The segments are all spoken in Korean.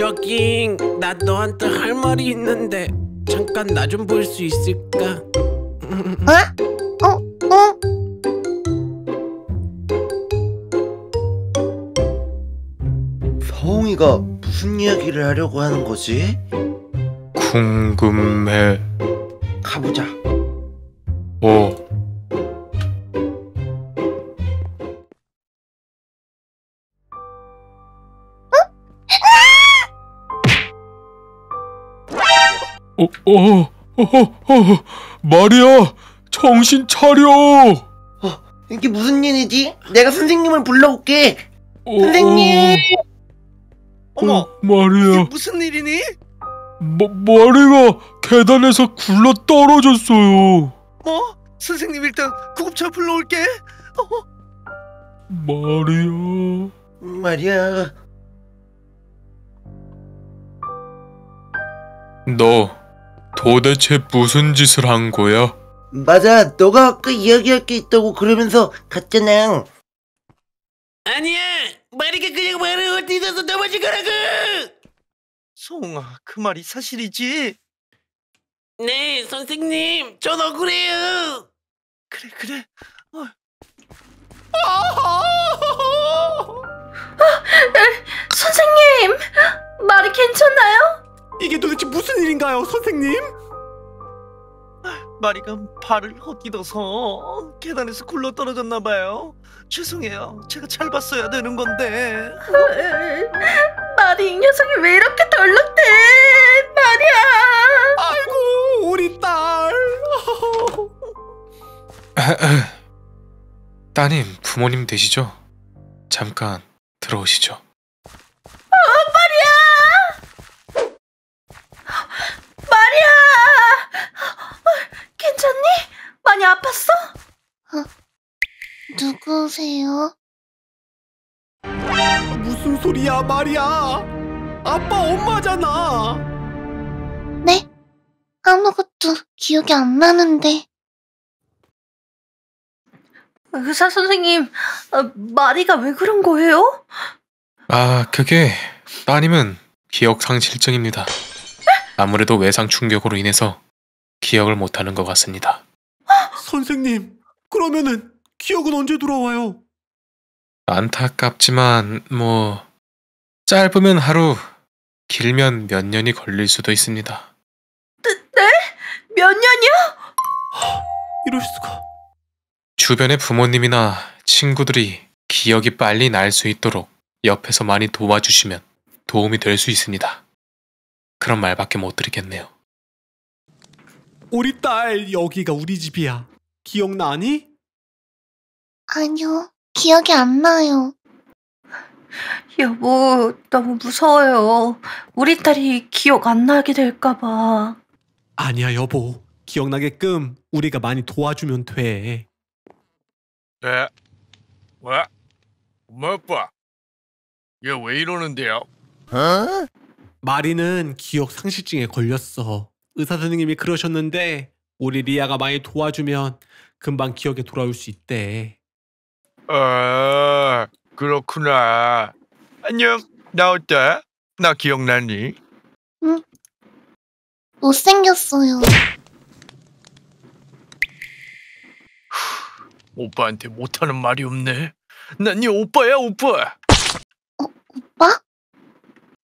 저기 나 너한테 할 말이 있는데 잠깐 나 좀 볼 수 있을까? 어? 어? 어? 서홍이가 무슨 이야기를 하려고 하는 거지? 궁금해. 가보자. 어. 어, 어, 어, 어, 마리아, 정신 차려. 이게 무슨 일이지? 내가 선생님을 불러올게. 어, 선생님. 어, 어, 마리아, 무슨 일이니? 마, 마리가 계단에서 굴러 떨어졌어요. 뭐? 선생님 일단 구급차 불러올게. 어, 마리아. 말이야. 너 도대체 무슨 짓을 한 거야? 맞아. 너가 아까 이야기할 게 있다고 그러면서 갔잖아. 아니야 마리가 그냥 말을 어디서 넘어진 거라고 소홍아 그 말이 사실이지? 네 선생님 전 억울해요 그래 그래. 어. 선생님! 이게 도대체 무슨 일인가요 선생님? 마리가 발을 헛디뎌서 계단에서 굴러 떨어졌나 봐요. 죄송해요. 제가 잘 봤어야 되는 건데. 말이 이 녀석이 왜 이렇게 덜렁대? 말이야! 아이고 우리 딸 따님, 부모님 되시죠? 잠깐 들어오시죠. 말이야! 괜찮니? 많이 아팠어? 누구세요? 무슨 소리야 마리아 아빠 엄마잖아 네? 아무것도 기억이 안 나는데. 의사 선생님, 아, 마리가 왜 그런 거예요? 아, 그게 따님은 기억 상실증입니다. 아무래도 외상 충격으로 인해서 기억을 못하는 것 같습니다. 선생님 그러면은 기억은 언제 돌아와요? 안타깝지만 뭐 짧으면 하루, 길면 몇 년이 걸릴 수도 있습니다. 몇 년이요? 이럴 수가 주변의 부모님이나 친구들이 기억이 빨리 날 수 있도록 옆에서 많이 도와주시면 도움이 될 수 있습니다. 그런 말밖에 못 드리겠네요. 우리 딸 여기가 우리 집이야 기억나니? 아니요, 기억이 안 나요. 여보, 너무 무서워요. 우리 딸이 기억 안 나게 될까봐. 아니야 여보 기억나게끔 우리가 많이 도와주면 돼 네. 왜? 엄마 아빠. 얘 왜 이러는데요? 마리는 기억 상실증에 걸렸어 의사 선생님이 그러셨는데 우리 리아가 많이 도와주면 금방 기억에 돌아올 수 있대 아, 그렇구나. 안녕. 나 어때? 나 기억나니? 못생겼어요. 오빠한테 못하는 말이 없네. 난네 오빠야, 오빠. 오빠?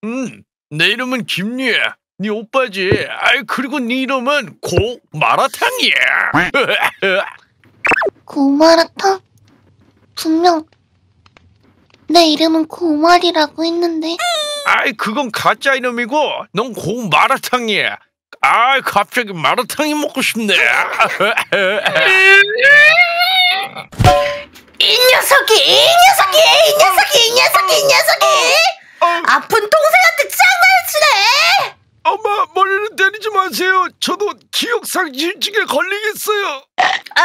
응. 내 이름은 김유야. 네 오빠지. 아이 그리고 네 이름은 고 마라탕이야. 고마라탕? 분명 내 이름은 고말이라고 했는데 아이 그건 가짜 이름이고 넌 고 마라탕이야. 아 갑자기 마라탕이 먹고 싶네. 이 녀석이 이 녀석이 이 녀석이 이 녀석이 이 녀석이 아픈 동생한테 짱날치네 엄마 머리를 때리지 마세요. 저도 기억상실증에 걸리겠어요.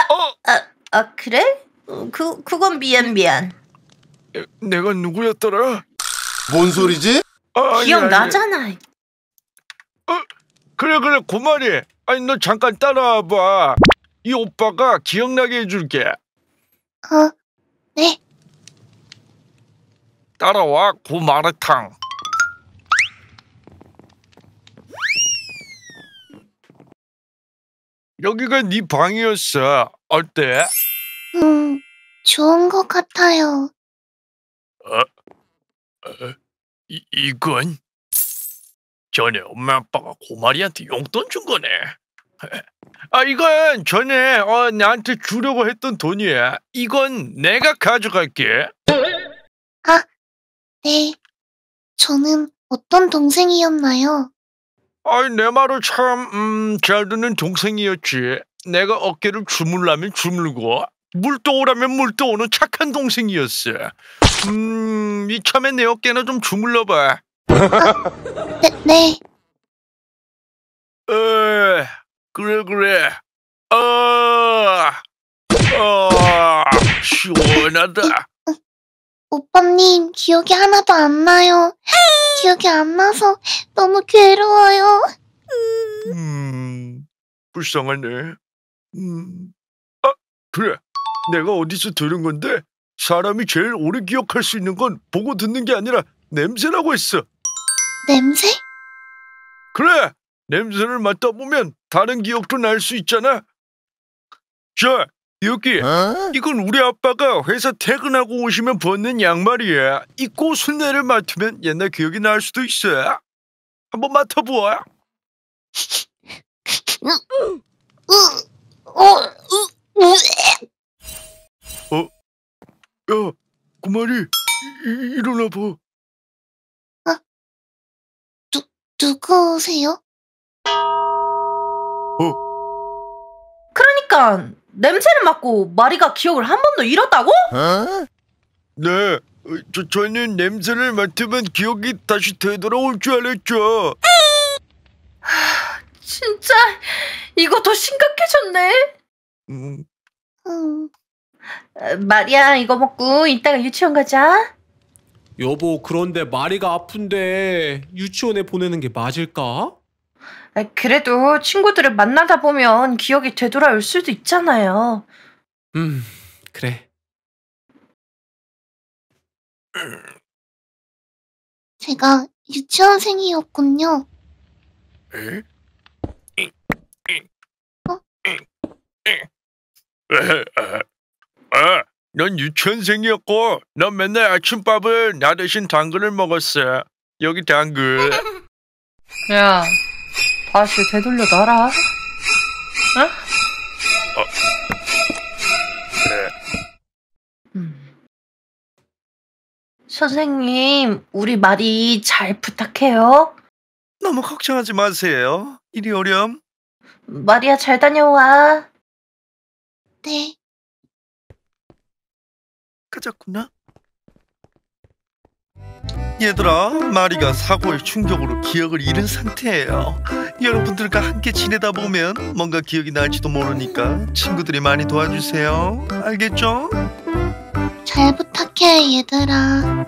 어, 아, 아 그래? 그 그건 미안 미안. 내가 누구였더라? 뭔 소리지? 아, 기억나잖아. 어, 그래 그래 그 고마리. 아니 너 잠깐 따라와봐. 이 오빠가 기억나게 해줄게. 어, 네. 따라와 고마르탕. 여기가 네 방이었어. 어때? 음, 좋은 것 같아요. 이, 이건 전에 엄마 아빠가 고마리한테 용돈 준 거네. 아 이건 전에 어, 나한테 주려고 했던 돈이야. 이건 내가 가져갈게. 네. 저는 어떤 동생이었나요? 아이 내 말을 참 음, 잘 듣는 동생이었지. 내가 어깨를 주물라면 주물고 물 떠오라면 물 떠오는 착한 동생이었어. 음 이참에 내 어깨나 좀 주물러봐. 네, 네. 에 그래 그래. 아, 아 시원하다. 오빠님, 기억이 하나도 안 나요. 기억이 안 나서 너무 괴로워요. 음 불쌍하네. 음. 아 그래. 내가 어디서 들은 건데 사람이 제일 오래 기억할 수 있는 건 보고 듣는 게 아니라 냄새라고 했어. 냄새? 그래 냄새를 맡다 보면 다른 기억도 날 수 있잖아 자 여기 어? 이건 우리 아빠가 회사 퇴근하고 오시면 벗는 양말이야 입고 순내를 맡으면 옛날 기억이 날 수도 있어 한번 맡아보아 으, 어, 으, 으. 야 구마리 이- 일어나봐 누구세요? 그러니까 냄새를 맡고 마리가 기억을 한 번도 잃었다고? 어? 네 어, 저, 저는 냄새를 맡으면 기억이 다시 되돌아올 줄 알았죠 진짜 이거 더 심각해졌네. 음, 음, 어, 마리야 이거 먹고 이따가 유치원 가자. 여보, 그런데 마리가 아픈데 유치원에 보내는 게 맞을까? 아, 그래도 친구들을 만나다 보면 기억이 되돌아올 수도 있잖아요. 음, 그래. 제가 유치원생이었군요. 에? 어? 아, 넌 유치원생이었고 넌 맨날 아침밥을 나 대신 당근을 먹었어. 여기 당근. 야, 다시 되돌려 놔라. 음. 선생님, 우리 마리 잘 부탁해요. 너무 걱정하지 마세요. 이리 오렴. 마리야 잘 다녀와. 네. 가졌구나. 얘들아, 마리가 사고의 충격으로 기억을 잃은 상태예요. 여러분들과 함께 지내다 보면 뭔가 기억이 날지도 모르니까 친구들이 많이 도와주세요. 알겠죠? 잘 부탁해, 얘들아.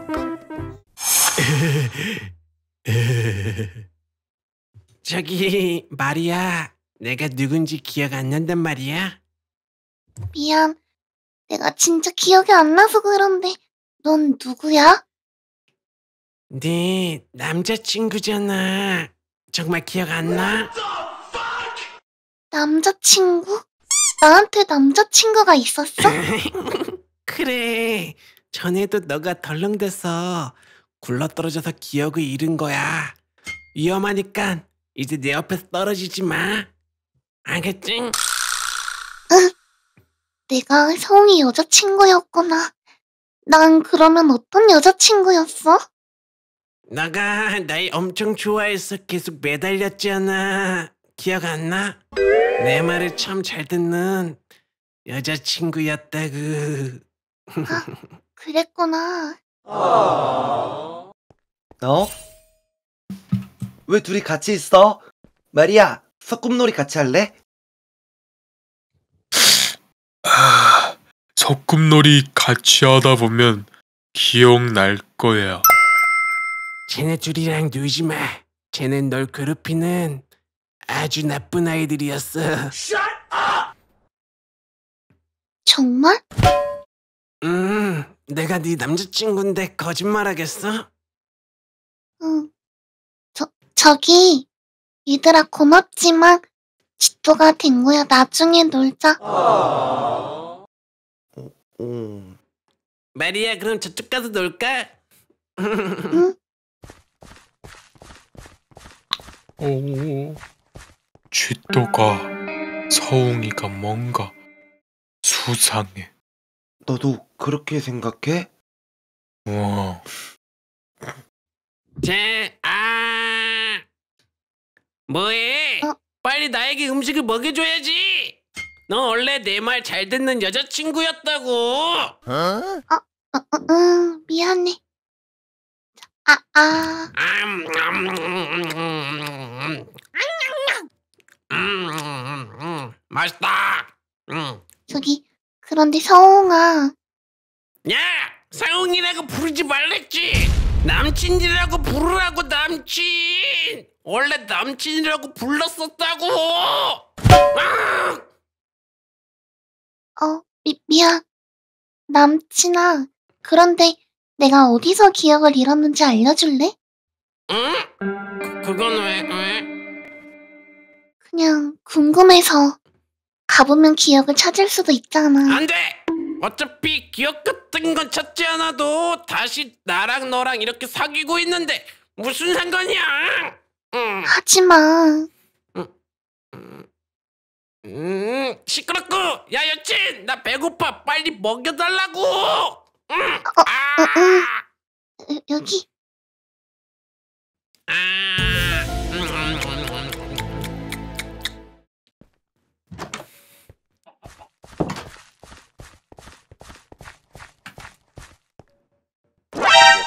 저기, 마리야. 내가 누군지 기억 안 난단 말이야? 미안. 내가 진짜 기억이 안 나서 그런데, 넌 누구야? 네 남자친구잖아. 정말 기억 안 나? 남자친구? 나한테 남자친구가 있었어? 그래. 전에도 너가 덜렁대서 굴러떨어져서 기억을 잃은 거야. 위험하니까 이제 내 옆에서 떨어지지 마. 알겠지? 내가 성이 여자친구였구나. 난 그러면 어떤 여자친구였어? 너가 날 엄청 좋아해서 계속 매달렸잖아. 기억 안 나? 내 말을 참 잘 듣는 여자친구였다고. 그랬구나. 너? 왜 둘이 같이 있어? 마리아, 소꿉놀이 같이 할래? 아, 소꿉놀이 같이 하다 보면 기억날 거야. 쟤네 둘이랑 놀지 마. 쟤는 널 괴롭히는 아주 나쁜 아이들이었어. 정말? 음, 내가 네 남자친구인데 거짓말하겠어? 응. 저, 저기, 얘들아 고맙지만, 지토가 댕구야 나중에 놀자. 음. 마리아 그럼 저쪽 가서 놀까? 오, 쥐또가 서웅이가 뭔가 수상해. 너도 그렇게 생각해? 와, 자, 아, 뭐해? 어? 빨리 나에게 음식을 먹여줘야지. 너 원래 내 말 잘 듣는 여자친구였다고. 어, 응, 미안해. 자, 아, 아, 음, 음, 음, 음, 음, 음, 맛있다. 음. 저기, 그런데 서홍아, 야, 상웅이라고 부르지 말랬지. 남친이라고 부르라고 남친. 원래 남친이라고 불렀었다고. 아! 어, 미, 미안. 남친아, 그런데 내가 어디서 기억을 잃었는지 알려줄래? 응? 그건 왜? 왜? 그냥 궁금해서. 가보면 기억을 찾을 수도 있잖아. 안 돼. 어차피 기억 같은 건 찾지 않아도 다시 나랑 너랑 이렇게 사귀고 있는데 무슨 상관이야? 응. 하지만, 음, 시끄럽고. 야 여친, 나 배고파. 빨리 먹여달라고. 응. 아. 여- 여기, 아. 음, 음, 음, 음.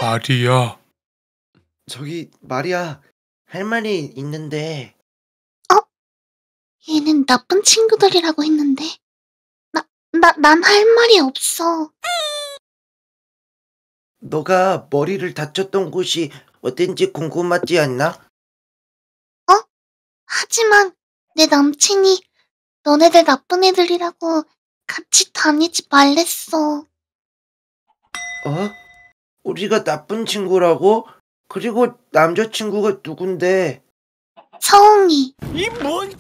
마리아, 저기 마리아 할 말이 있는데 나쁜 친구들이라고 했는데. 나, 나, 난 할 말이 없어. 너가 머리를 다쳤던 곳이 어딘지 궁금하지 않나? 하지만 내 남친이 너네들 나쁜 애들이라고 같이 다니지 말랬어. 어? 우리가 나쁜 친구라고? 그리고 남자친구가 누군데? 서웅이.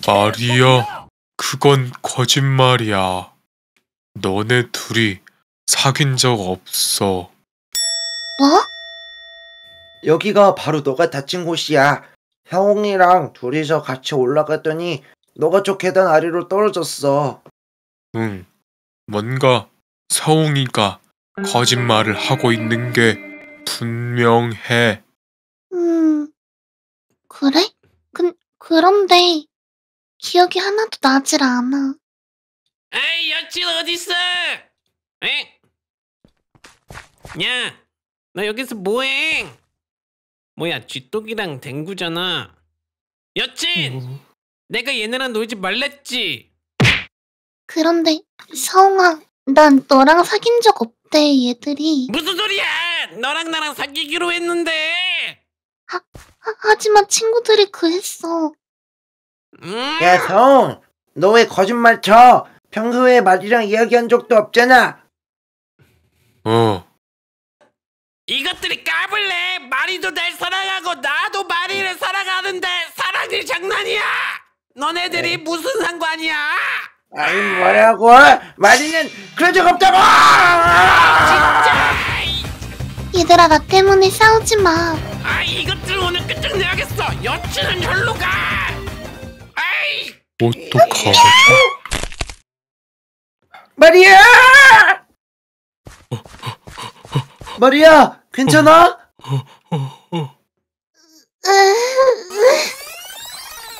마리아, 그건 거짓말이야. 너네 둘이 사귄 적 없어. 뭐? 여기가 바로 너가 다친 곳이야. 형이랑 둘이서 같이 올라갔더니 너가 저 계단 아래로 떨어졌어. 응, 뭔가 서웅이가 거짓말을 하고 있는 게 분명해. 음, 그래? 그, 그런데 기억이 하나도 나질 않아. 에이 여친 어딨어? 에? 야, 너 여기서 뭐해? 뭐야 쥐똑이랑 댕구잖아. 여친, 내가 얘네랑 놀지 말랬지. 그런데 서웅아, 난 너랑 사귄 적 없대, 얘들이. 무슨 소리야? 너랑 나랑 사귀기로 했는데. 하, 하지만 친구들이 그랬어. 음? 야, 성! 너왜 거짓말 쳐? 평소에 말이랑 이야기한 적도 없잖아. 어, 이것들이 까불래. 마리도 날 사랑하고 나도 마리를 사랑하는데 사랑이 장난이야. 너네들이 무슨 상관이야? 아이, 뭐라고? 마리는 그런 적 없다고! 얘들아, 나 때문에 싸우지 마. 아 이것들 오늘 끝장내야겠어. 여친은 절로 가. 아이. 어떡하지? 마리아! 마리아, 괜찮아?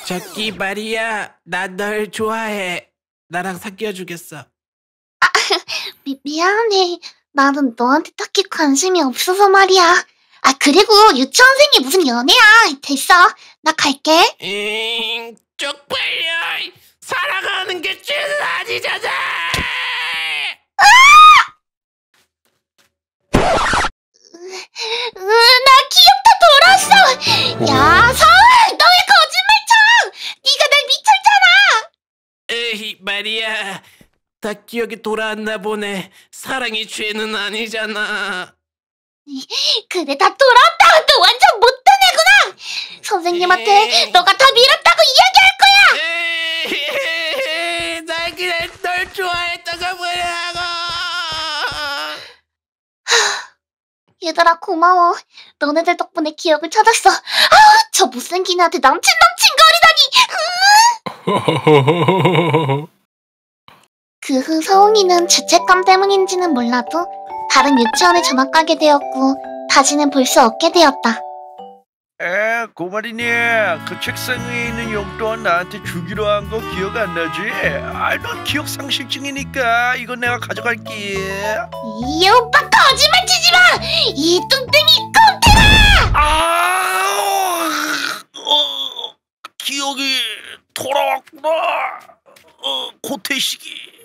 저기 마리야, 나널 좋아해. 나랑 사귀어 주겠어. 미, 미안해. 나는 너한테 딱히 관심이 없어서 말이야. 아, 그리고 유치원생이 무슨 연애야. 됐어. 나 갈게. 잉, 쪽팔려. 사랑하는 게 죄는 아니잖아. 으, 나 기억 다 돌았어. 야, 서울, 너왜 거짓말 쳐? 네가 날 미쳤잖아. 에이, 마리야. 다 기억이 돌아왔나 보네. 사랑이 죄는 아니잖아. 그래, 다 돌아왔다. 너 완전 못된 애구나. 선생님한테 에이. 너가 다 밀었다고 이야 나 그냥 널 좋아했다가 뭐라고. 얘들아 고마워. 너네들 덕분에 기억을 찾았어. 아, 저 못생긴 애한테 남친 남친 거리다니. 음. 그후 서웅이는 죄책감 때문인지는 몰라도 다른 유치원에 전학 가게 되었고 다시는 볼 수 없게 되었다. 에 고마리님 그 책상 위에 있는 용돈 나한테 주기로 한 거 기억 안 나지? 아넌 기억 상실증이니까 이건 내가 가져갈게 이 오빠 거짓말 치지 마! 이 뚱땡이 아 어, 기억이 돌아왔구나 어, 고태식이